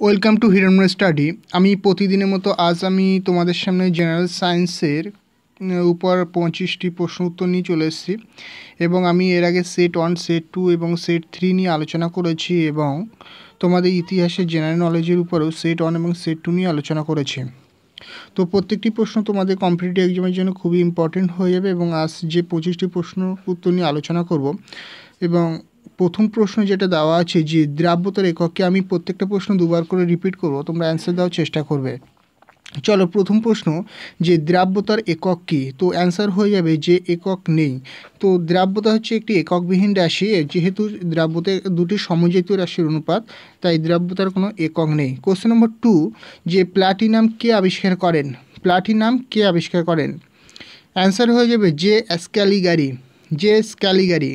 Welcome to Hiran study আমি প্রতিদিনের মতো আজ আমি তোমাদের সামনে জেনারেল সায়েন্সের উপর পঁচিশটি প্রশ্ন উত্তর নিয়ে চলে এসেছি। এবং আমি এর আগে সেট ওয়ান সেট টু এবং সেট থ্রি নিয়ে আলোচনা করেছি এবং তোমাদের ইতিহাসের জেনারেল নলেজের উপরেও সেট ওয়ান এবং সেট টু নিয়ে আলোচনা করেছি। তো প্রত্যেকটি প্রশ্ন তোমাদের কম্পিটিটিভ এক্সামের জন্য খুবই ইম্পর্টেন্ট হয়ে যাবে এবং আজ যে পঁচিশটি প্রশ্ন উত্তর নিয়ে আলোচনা করব এবং প্রথম প্রশ্ন যেটা দেওয়া আছে যে দ্রাব্যতার এককে আমি প্রত্যেকটা প্রশ্ন দুবার করে রিপিট করব, তোমরা অ্যান্সার দেওয়ার চেষ্টা করবে। চলো প্রথম প্রশ্ন যে দ্রাব্যতার একক কী? তো অ্যান্সার হয়ে যাবে যে একক নেই। তো দ্রাব্যতা হচ্ছে একটি এককবিহীন রাশি যেহেতু দ্রাব্যতে দুটি সমজাতীয় রাশির অনুপাত, তাই দ্রাব্যতার কোনো একক নেই। কোশ্চেন নম্বর টু যে প্লাটিনাম কে আবিষ্কার করেন? প্লাটিনাম কে আবিষ্কার করেন? অ্যান্সার হয়ে যাবে যে অ্যাসক্যালিগারি যে স্ক্যালিগারি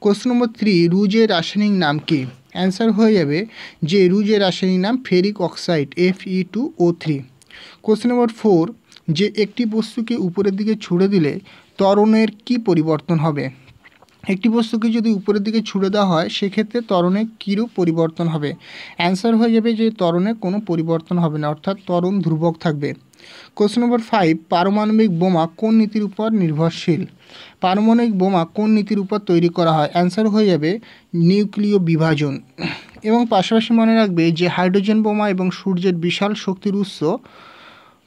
কোশ্চেন নম্বর থ্রি রুজের রাসায়নিক নাম কি? অ্যান্সার হয়ে যাবে যে রুজের রাসায়নিক নাম ferric oxide F E two O three question number four, যে একটি বস্তুকে উপরের দিকে ছুড়ে দিলে ত্বরণের কি পরিবর্তন হবে? একটি বস্তুকে যদি উপরের দিকে ছুড়ে দেওয়া হয়, সেক্ষেত্রে ত্বরণে কীরূপ পরিবর্তন হবে? অ্যান্সার হয়ে যাবে যে ত্বরণে কোনো পরিবর্তন হবে না, অর্থাৎ ত্বরণ ধ্রুবক থাকবে। কোশ্চেন নম্বর ফাইভ পারমাণবিক বোমা কোন নীতির উপর নির্ভরশীল? পারমাণবিক বোমা কোন নীতির উপর তৈরি করা হয়? অ্যান্সার হয়ে যাবে নিউক্লিয় বিভাজন। এবং পাশাপাশি মনে রাখবে যে হাইড্রোজেন বোমা এবং সূর্যের বিশাল শক্তির উৎস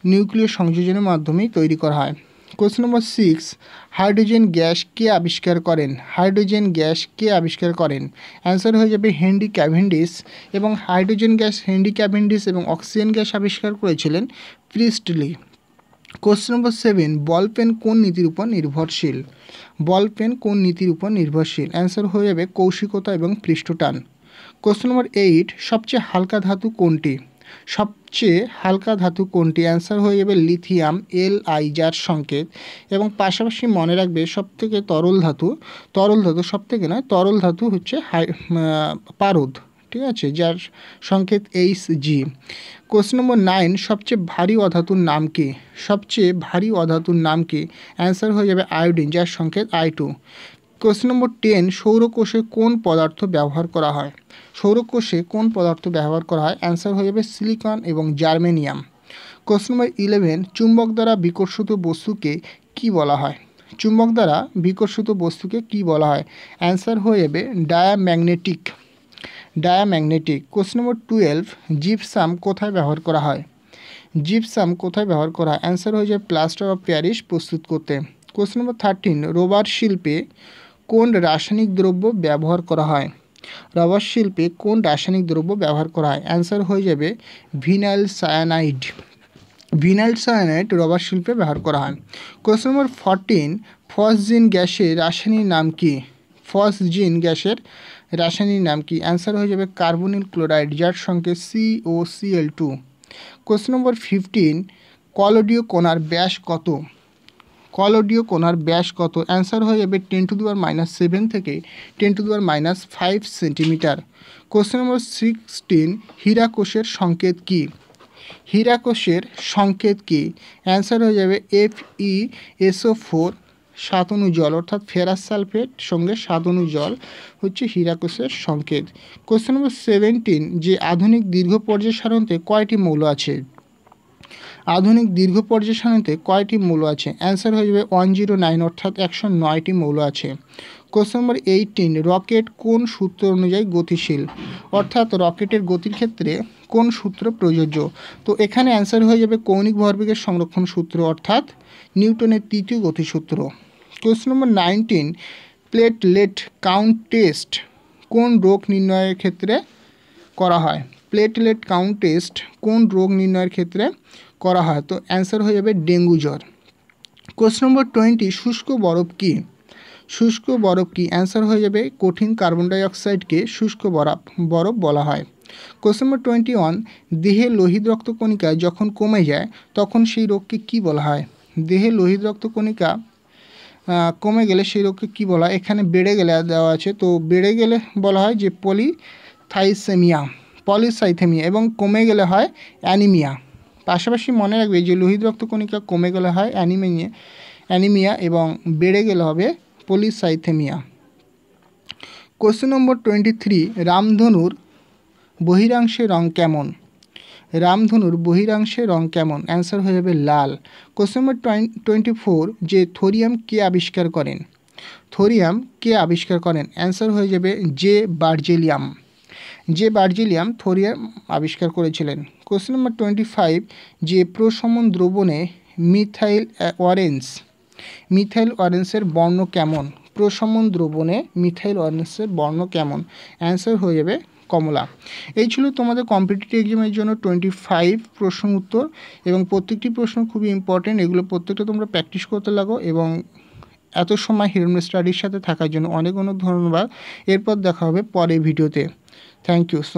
নিউক্লিয় সংযোজনের মাধ্যমেই তৈরি করা হয়। Question number six hydrogen gas কে আবিষ্কার করেন? হাইড্রোজেন গ্যাস কে আবিষ্কার করেন? অ্যান্সার হয়ে যাবে হেনরি ক্যাভেন্ডিস এবং হাইড্রোজেন গ্যাস হেনরি ক্যাভেন্ডিস এবং অক্সিজেন গ্যাস আবিষ্কার করেছিলেন Priestley question number seven ball pen কোন নীতির উপর নির্ভরশীল? বল পেন কোন নীতির উপর নির্ভরশীল? অ্যান্সার হয়ে যাবে কৌশিকতা এবং পৃষ্ঠটান। কোশ্চেন নম্বর এইট সবচেয়ে হালকা ধাতু কোনটি? সবচেয়ে হালকা ধাতু কোনটি? অ্যান্সার হয়ে যাবে লিথিয়াম এল আই যার সংকেত। এবং পাশাপাশি মনে রাখবে সবথেকে তরল ধাতু। তরল ধাতু সবথেকে নয়, তরল ধাতু হচ্ছে হাই পারদ, ঠিক আছে? যার সংকেত H G question number nine সবচেয়ে ভারী অধাতুর নাম কি? সবচেয়ে ভারী অধাতুর নাম কি? অ্যান্সার হয়ে যাবে আয়োডিন যার সংকেত I two question number ten সৌরকোষে কোন পদার্থ ব্যবহার করা হয়? সৌরকোষে কোন পদার্থ ব্যবহার করা হয়? অ্যান্সার হয়ে যাবে সিলিকন এবং জার্মেনিয়াম কোশ্চেন নম্বর ইলেভেন চুম্বক দ্বারা বিকর্ষিত বস্তুকে কি বলা হয়? চুম্বক দ্বারা বিকর্ষিত বস্তুকে কি বলা হয়? অ্যান্সার হয়ে যাবে diamagnetic diamagnetic question number twelve gypsum কোথায় ব্যবহার করা হয়? জিপসাম কোথায় ব্যবহার করা হয়? অ্যান্সার হয়ে যাবে প্লাস্টার অফ প্যারিস প্রস্তুত করতে। কোশ্চেন নম্বর থার্টিন রোবার শিল্পে কোন রাসায়নিক দ্রব্য ব্যবহার করা হয়? রবার শিল্পে কোন রাসায়নিক দ্রব্য ব্যবহার করা হয়? অ্যান্সার হয়ে যাবে vinyl cyanide. Vinyl cyanide rubber শিল্পে ব্যবহার করা হয়। কোশ্চেন নম্বর ফরটিন ফসজিন গ্যাসের রাসায়নিক নাম কি? ফসজিন গ্যাসের রাসায়নিক নাম কি? অ্যান্সার হয়ে যাবে কার্বনিল ক্লোরাইড, যার সঙ্গে C O CL two question number fifteen কলোডিও কোনার ব্যাস কত? কলোডিও কোনার ব্যাস কত? অ্যান্সার হয়ে যাবে টেন টু দুয়ার মাইনাস সেভেন থেকে টেন টু দুয়ার minus five centimetre. Question number sixteen হীরাকোষের সংকেত কী? হীরাকোষের সংকেত কী? অ্যান্সার হয়ে যাবে F E S O four সাতনু জল, অর্থাৎ ফেরাস সালফেট সঙ্গে সাতনু জল হচ্ছে হীরাকোষের সংকেত। কোশ্চেন নম্বর সেভেন্টিন যে আধুনিক দীর্ঘ পর্যায় সারণীতে কয়টি মৌল আছে? আধুনিক দীর্ঘ পর্যায় সারণীতে কয়টি মৌল আছে? অ্যান্সার হয়ে যাবে ওয়ান জিরো নাইন অর্থাৎ একশো নয়টি মৌল আছে। কোশ্চেন নম্বর এইটিন রকেট কোন সূত্র অনুযায়ী গতিশীল? অর্থাৎ রকেটের গতির ক্ষেত্রে কোন সূত্র প্রযোজ্য? তো এখানে অ্যান্সার হয়ে যাবে কৌণিক ভরবেগের সংরক্ষণ সূত্র, অর্থাৎ নিউটনের তৃতীয় গতিসূত্র। Question number nineteen platelet count test কোন রোগ নির্ণয়ের ক্ষেত্রে করা হয়? প্লেটলেট কাউন্ট টেস্ট কোন রোগ নির্ণয়ের ক্ষেত্রে করা হয়। তো অ্যান্সার হয়ে যাবে ডেঙ্গু জ্বর। কোশ্চেন নম্বর টোয়েন্টি শুষ্ক বরফ কী? শুষ্ক বরফ কি? অ্যান্সার হয়ে যাবে কঠিন কার্বন ডাইঅক্সাইডকে শুষ্ক বরফ বরফ বলা হয়। কোশ্চেন নম্বর টোয়েন্টি ওয়ান দেহে লোহিত রক্তকণিকা যখন কমে যায়, তখন সেই রোগকে কি বলা হয়? দেহে লোহিত রক্তকণিকা কমে গেলে সেই রোগকে কী বলা হয়? এখানে বেড়ে গেলে দেওয়া আছে। তো বেড়ে গেলে বলা হয় যে পলিথাইসেমিয়া পলিসাইথেমিয়া এবং কমে গেলে হয় অ্যানিমিয়া। পাশাপাশি মনে রাখবে যে লোহিত রক্তকণিকা কমে গেলে হয় অ্যানিমিয়া অ্যানিমিয়া এবং বেড়ে গেলে হবে polycythaemia. Question number twenty three রামধনুর বহিরাংশে রং কেমন? রামধনুর বহিরাংশে রং কেমন? অ্যান্সার হয়ে যাবে লাল। কোশ্চেন নম্বর টোয়েন্টি ফোর যে থোরিয়াম কে আবিষ্কার করেন? থোরিয়াম কে আবিষ্কার করেন? অ্যান্সার হয়ে যাবে জে বার্জেলিয়াম। যে বার্জিলিয়াম থোরিয়াম আবিষ্কার করেছিলেন। কোশ্চেন নম্বর টোয়েন্টি ফাইভ যে প্রসমন দ্রবণে মিথাইল অরেঞ্জ মিথাইল অরেঞ্জের বর্ণ কেমন? প্রসমন দ্রবণে মিথাইল অরেঞ্জের বর্ণ কেমন? অ্যান্সার হয়ে যাবে কমলা। এই ছিল তোমাদের কম্পিটিটিভ এক্সামের জন্য টোয়েন্টি ফাইভ প্রশ্ন উত্তর এবং প্রত্যেকটি প্রশ্ন খুবই ইম্পর্টেন্ট এগুলো প্রত্যেকটা তোমরা প্র্যাকটিস করতে লাগো এবং এত সময় হিরোন স্টাডির সাথে থাকার জন্য অনেক অনেক ধন্যবাদ। এরপর দেখা হবে পরে ভিডিওতে Thank you so much.